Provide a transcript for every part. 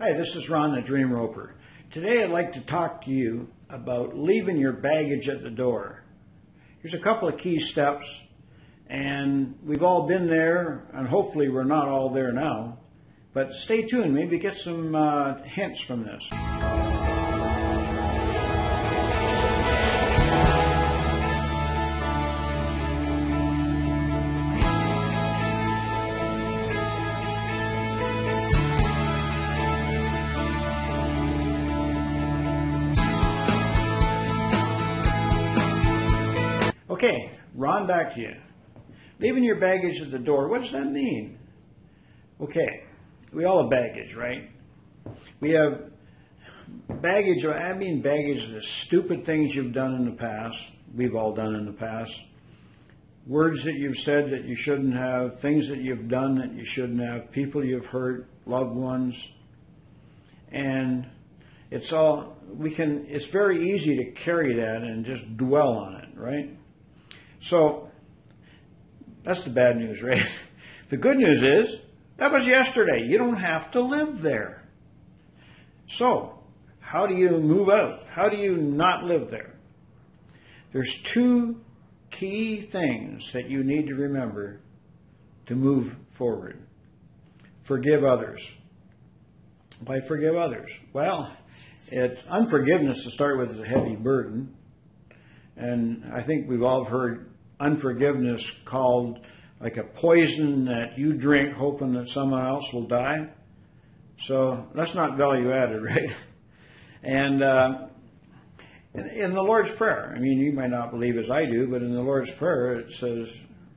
Hi, this is Ron the Dream Roper. Today I'd like to talk to you about leaving your baggage at the door. Here's a couple of key steps, and we've all been there, and hopefully we're not all there now. But stay tuned, maybe get some uh, hints from this. Okay, Ron, back to you. Leaving your baggage at the door, what does that mean? Okay, we all have baggage, right? We have baggage, I mean baggage, the stupid things you've done in the past, we've all done in the past, words that you've said that you shouldn't have, things that you've done that you shouldn't have, people you've hurt, loved ones, and it's all, we can, it's very easy to carry that and just dwell on it, right? So that's the bad news, right? The good news is that was yesterday. You don't have to live there. So how do you move out? How do you not live there? There's two key things that you need to remember to move forward. Forgive others. Why forgive others? Well, it's unforgiveness to start with is a heavy burden. And I think we've all heard unforgiveness called like a poison that you drink hoping that someone else will die. So that's not value added, right? And uh, in, in the Lord's Prayer, I mean, you might not believe as I do, but in the Lord's Prayer it says,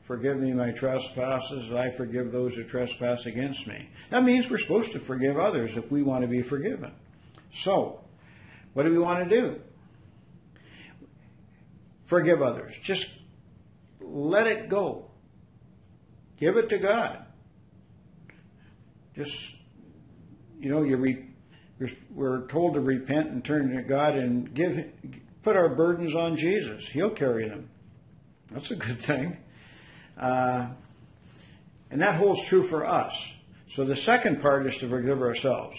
Forgive me my trespasses, I forgive those who trespass against me. That means we're supposed to forgive others if we want to be forgiven. So, what do we want to do? Forgive others. Just let it go. Give it to God. Just, you know, you re, we're told to repent and turn to God and give, put our burdens on Jesus. He'll carry them. That's a good thing. Uh, and that holds true for us. So the second part is to forgive ourselves.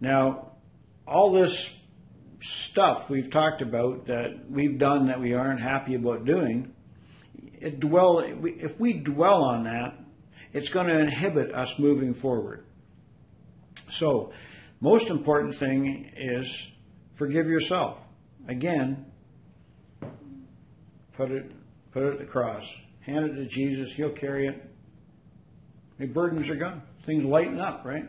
Now, all this stuff we've talked about that we've done that we aren't happy about doing, it dwell, if we dwell on that, it's going to inhibit us moving forward. So, most important thing is forgive yourself. Again, put it, put it at the cross. Hand it to Jesus. He'll carry it. The burdens are gone. Things lighten up, right?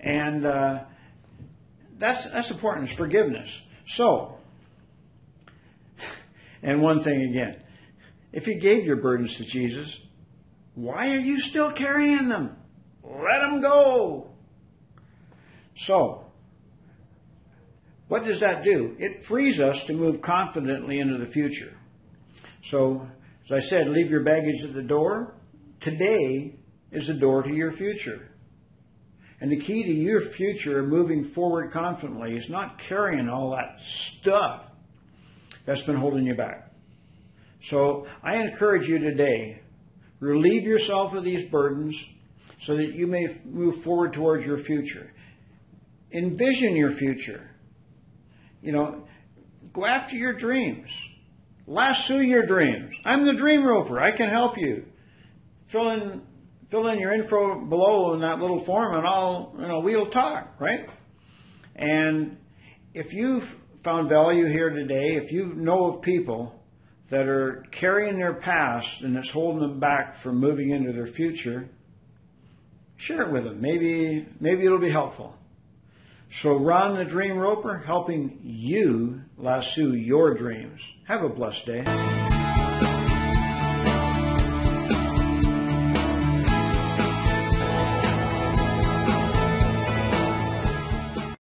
And uh, that's that's important. It's forgiveness. So, and one thing again, if you gave your burdens to Jesus, why are you still carrying them? Let them go. So, what does that do? It frees us to move confidently into the future. So, as I said, leave your baggage at the door. Today is the door to your future. And the key to your future moving forward confidently is not carrying all that stuff that's been holding you back. So I encourage you today, relieve yourself of these burdens so that you may move forward towards your future. Envision your future. You know, go after your dreams. Lasso your dreams. I'm the dream roper. I can help you. Fill in, fill in your info below in that little form and I'll, you know, we'll talk, right? And if you've found value here today, if you know of people that are carrying their past and it's holding them back from moving into their future, share it with them. Maybe, maybe it'll be helpful. So Ron the Dream Roper helping you lasso your dreams. Have a blessed day.